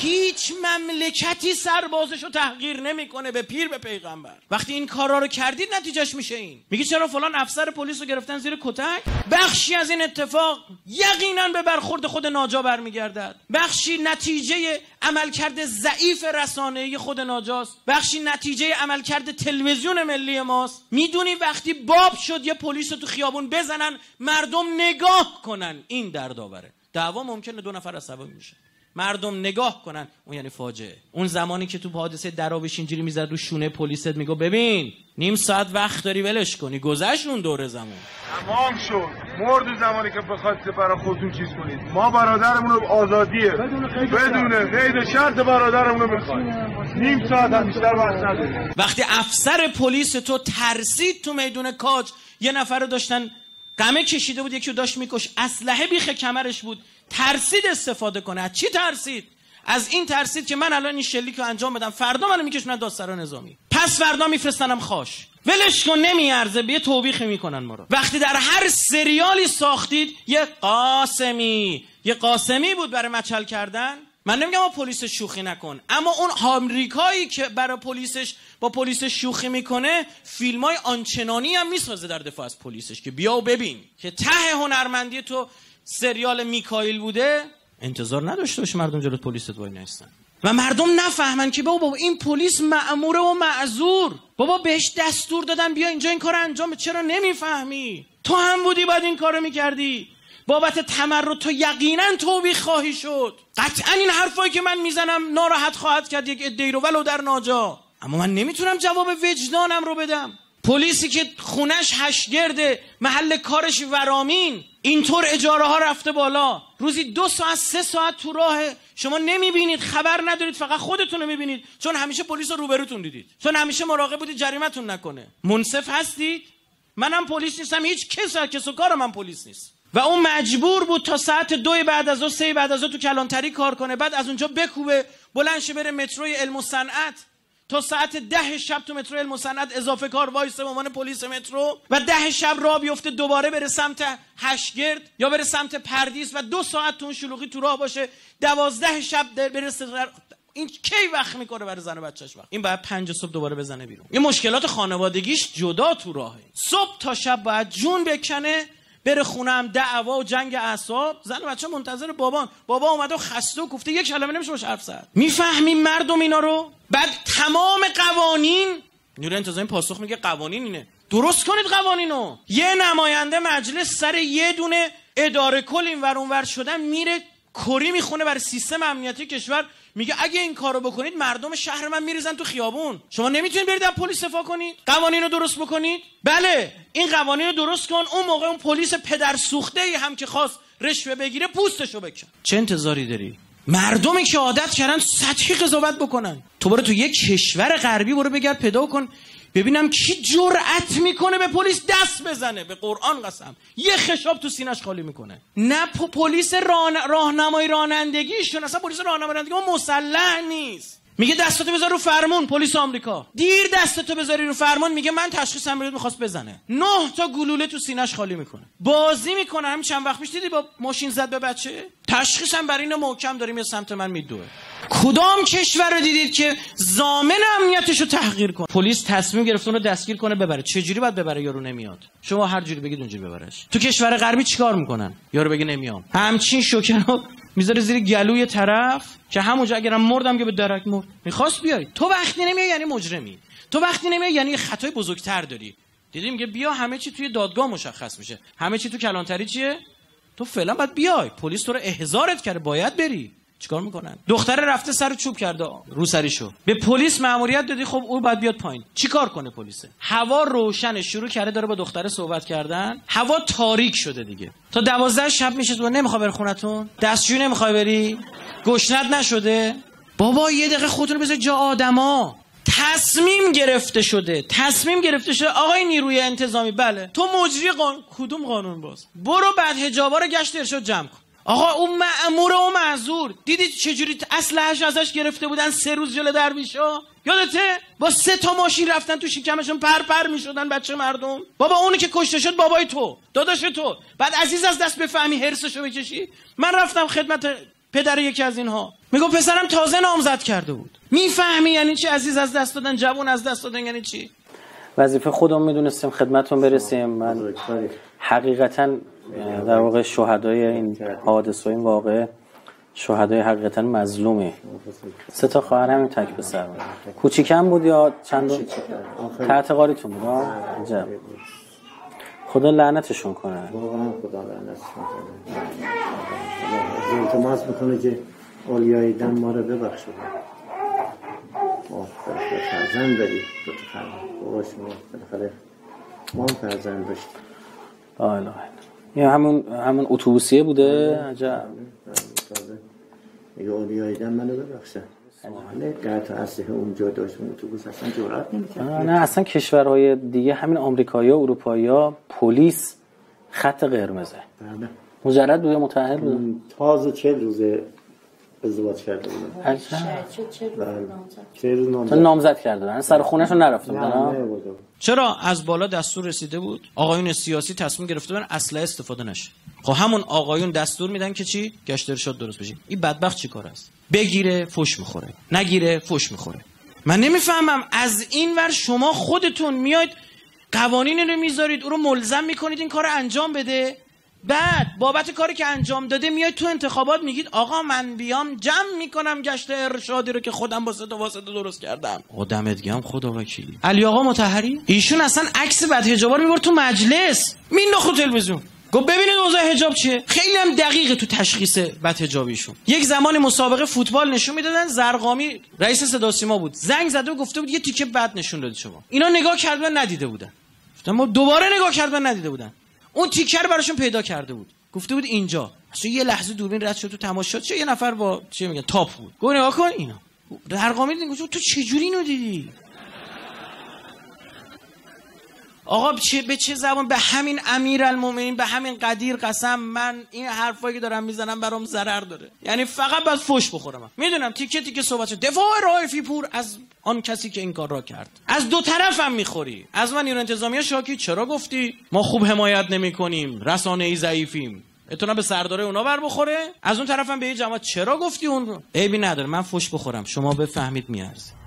هیچ مملکتی سربازش رو تحقیر نمی‌کنه به پیر به پیغمبر. وقتی این کارا رو کردید نتیجهش میشه این. میگه چرا فلان افسر پلیس رو گرفتن زیر کتک؟ بخشی از این اتفاق یقینا به برخورد خود ناجا برمیگردد. بخشی نتیجه عملکرد ضعیف رسانه‌ای خود ناجاست. بخشی نتیجه عملکرد تلویزیون ملی ماست. می‌دونی وقتی باب شد یه پلیس رو تو خیابون بزنن مردم نگاه کنن. این دردآوره. دعوا ممکنه دو نفر عصبانی میشه مردم نگاه کنن. اون یعنی فاجعه. اون زمانی که تو حادثه درابش اینجوری می‌زد رو شونه پلیست میگو ببین نیم ساعت وقت داری ولش کنی. گذشت اون دوره زمان. تمام شد. مرد زمانی که بخواد برای خودتون چیز کنید. ما برادرمون رو آزادیه. بدونه قید شرط. برادرمون رو می‌خواد نیم ساعت هم بیشتر وقت وقتی افسر پلیس تو ترسید تو میدون کاج یه نفر رو داشتن قمه کشیده بود یکی داشت میکش. اسلحه بیخ کمرش بود. ترسید استفاده کنه. چی ترسید؟ از این ترسید که من الان این شلیک رو انجام بدم. فردا منو میکشونن دادسرا نظامی. پس فردا میفرستنم خاش. ولش کن نمیارزه. به توبیخی می‌کنن ما رو. وقتی در هر سریالی ساختید یه قاسمی. یه قاسمی بود برای مچل کردن. من نمیگم پلیس شوخی نکن. اما اون آمریکایی که برای پلیسش با پلیس شوخی می‌کنه فیلم های آنچنانی هم می‌سازه در دفاع از پلیسش که بیا و ببین که ته هنرمندی تو سریال میکایل بوده. انتظار نداشته باشه مردم جلوت پلیس وای نیستن و مردم نفهمن که بابا این پلیس مأموره و معذور. بابا بهش دستور دادن بیا اینجا این کار انجام چرا نمی‌فهمی؟ تو هم بودی باید این کارو می‌کردی. بابت تمرد تو یقینا توبیخ خواهی شد. قطعا این حرفایی که من می‌زنم ناراحت خواهد کرد یک عده‌ای رو ولو در ناجا. اما من نمی‌تونم جواب وجدانم رو بدم. پلیسی که خونش هشگرده محل کارش ورامین اینطور اجاره ها رفته بالا. روزی دو ساعت سه ساعت تو راه. شما نمی‌بینید خبر ندارید فقط خودتون رو می‌بینید. چون همیشه پلیس رو روبروتون دیدید. چون همیشه مراقب بودید جریمتون نکنه. منصف هستید؟ منم پلیس نیستم. هیچ کس کس و کار من پلیس نیست. و اون مجبور بود تا ساعت دو بعد از سه بعد از تو کلانتری کار کنه بعد از اونجا بکوبه بلند بره متروی علم و صنعت. تا ساعت ده شب تو مترو علم صنعت اضافه کار وایسه به عنوان پلیس مترو. و ده شب را بیفته دوباره بره سمت هشگرد یا بره سمت پردیس و دو ساعت تو شلوغی تو راه باشه. دوازده شب برسه این کی وقت می‌کنه برای زن و بچهش وقت؟ این باید پنج صبح دوباره بزنه بیرون. این مشکلات خانوادگیش جدا تو راهه. صبح تا شب باید جون بکنه بره خونم دعوا و جنگ اعصاب. زن و بچه منتظر بابان. بابا اومده و خسته و گفته یک کلمه نمیشه باشه حرف زد. می‌فهمیم مردم اینا رو؟ بعد تمام قوانین. نیروی انتظامی پاسخ میگه قوانین اینه. درست کنید قوانینو. یه نماینده مجلس سر یه دونه اداره کل این ور اونور شدن میره کری می‌خونه برای سیستم امنیتی کشور میگه اگه این کارو بکنید مردم شهر من میریزن تو خیابون. شما نمی‌تونید برید از پلیس دفاع کنید؟ قوانین رو درست بکنید؟ بله این قوانین رو درست کن. اون موقع اون پلیس پدر سوخته ای هم که خواست رشوه بگیره پوستشو بکن چه انتظاری داری؟ مردمی که عادت کردن سطحی قضاوت بکنن. تو برو تو یک کشور غربی برو بگرد پیدا کن. ببینم کی جرأت می‌کنه به پلیس دست بزنه. به قرآن قسم. یه خشاب تو سینش خالی می‌کنه. نه پلیس راهنمای رانندگیشون اصلا پلیس راهنمای رانندگی ما مسلح نیست. میگه دستاتو بذار رو فرمون پلیس آمریکا. دیر دستتو بذاری رو فرمون میگه من تشخیصم بدید می‌خواست بزنه. نه تا گلوله تو سینش خالی می‌کنه. بازی می‌کنه. همین چند وقت پیش دیدی با ماشین زد به بچه؟ تشخیصم برای اینو محکم داریم یه سمت من میدوه. کدام کشور رو دیدید که زامن امنیتش رو تحقیر کنه؟ پلیس تصمیم گرفت اون رو دستگیر کنه ببره. چه جوری باید ببره؟ یارو نمیاد. شما هر جوری بگید اونجوری ببرش. تو کشور غربی چیکار می‌کنن؟ یارو بگه نمیام. همچین شوکه رو می‌ذاره زیر گلوی طرف که همونجا اگرم مردم که به درک مرد. می‌خواست بیای. تو وقتی نمیای یعنی مجرمی. تو وقتی نمیای یعنی خطای بزرگتر داری. دیدیم که بیا همه چی توی دادگاه مشخص میشه. همه چی تو کلانتری چیه؟ تو فعلا باید بیای. پلیس تو رو احضارت کرده. باید بری. چیکار می‌کنن؟ دختر رفته سر چوب کرده. رو سریشو به پلیس ماموریت دادی خب او باید بیاد پایین. چیکار کنه پلیسه؟ هوا روشن شروع کرده داره با دختر صحبت کردن. هوا تاریک شده دیگه. تا دوازده شب میشه تو نمی‌خوای بری خونتون؟ دستشویی نمی‌خوای بری؟ گشنت نشده؟ بابا یه دقیقه خودتون رو بذار جا آدما. تصمیم گرفته شده. تصمیم گرفته شده. آقای نیروی انتظامی بله. تو مجری قانون کدوم قانون باز؟ برو بعد حجابا رو گشت ارشاد جمع کن. آقا اون مأمور و معذور. دیدید چجوری اسلحه‌اش ازش گرفته بودن؟ سه روز جلو درویشا یادته؟ با سه تا ماشین رفتن تو شکمشون پر پر می‌شدن بچه مردم. بابا اونی که کشته شد بابای تو داداش تو. بعد عزیز از دست بفهمی هرسشو بکشی. من رفتم خدمت پدر یکی از اینها. میگو پسرم تازه نامزد کرده بود. می‌فهمی یعنی چی؟ عزیز از دست دادن جوون از دست دادن یعنی چی؟ وظیفه خودمون می‌دونستیم خدمتون برسیم. من حقیقتا در واقع شهدای این حادثه و این واقع شهدای حقیقتا مظلومی سه تا خواهر همین تک پسر کوچیکم بود یا چند تحت قاریتون بود عجب. خدا لعنتشون کنه. واقعا خدا لعنتشون کنه. التماس می‌کنه که اولیای دم ما رو ببخشه فرزند داری دو تا فرزند بالاخره ما هم فرزند داشتیم این همون همون اتوبوسیه بوده؟ عجب. میگه اولیای دم منو ده تا اسلحه اونجا داشت اون اتوبوس اصلا جرأت نمی‌کرد. نه اصلا کشورهای دیگه همین آمریکایی و اروپایی ها پلیس خط قرمزه. بله. مجرد بوده متأهل بوده. تازه چه روزه ازدواج کرده بودن عجب. بله. چه روز نامزد؟ نامزد کرده بودن سر خونهشون نرفته بودن. چرا از بالا دستور رسیده بود؟ آقایون سیاسی تصمیم گرفته بودن اسلحه استفاده نشه. خب همون آقایون دستور میدن که چی؟ گشت ارشاد درست بشه این بدبخت چی کار است؟ بگیره فش می‌خوره. نگیره فش می‌خوره. من نمی‌فهمم از این ور شما خودتون میاید قوانین رو می‌ذارید او رو ملزم می‌کنید این کار رو انجام بده؟ بعد بابت کاری که انجام داده میاید تو انتخابات میگید آقا من بیام جمع می‌کنم گشت ارشادی رو که خودم با صدا واسطه درست کردم. خودمت گم خدا وکیلی. علی آقا متحری ایشون اصلا عکس بعد حجابا رو می‌برد تو مجلس. مینداخت تلویزیون. گفت ببینید اوضاع حجاب چیه؟ خیلی هم دقیقه تو تشخیص بد حجابیشون. یک زمانی مسابقه فوتبال نشون می‌دادن زرقامی رئیس صدا سیما بود. زنگ زده و گفته بود یه تیکه بد نشون دادی شما. اینا نگاه کردن ندیده بودن. گفتم ما دوباره نگاه کردن ندیده بودن. اون تیکه رو براشون پیدا کرده بود. گفته بود اینجا. اصلا یه لحظه دوربین رد شد تو تماشا چه یه نفر با چه میگن تاپ بود. گفت نگاه کن اینا. دیدن گفت تو چه جوری اینو دیدی؟ آقا چه به چه زبان؟ به همین امیرالمومنین به همین قدیر قسم. من این حرفایی که دارم می‌زنم برام ضرر داره. یعنی فقط باید فوش بخورم. می‌دونم تیکه تیکه صحبت شد. دفاع رائفی پور از آن کسی که این کار را کرد. از دو طرف هم می‌خوری. از من نیرو انتظامی شاکی چرا گفتی؟ ما خوب حمایت نمی کنیم رسانه ای ضعیفیم. اتونا به سرداره اونا بر بخوره. از اون طرفم به یه جماعت چرا گفتی اون رو؟ عیبی نداره. من فوش بخورم. شما بفهمید میارزه.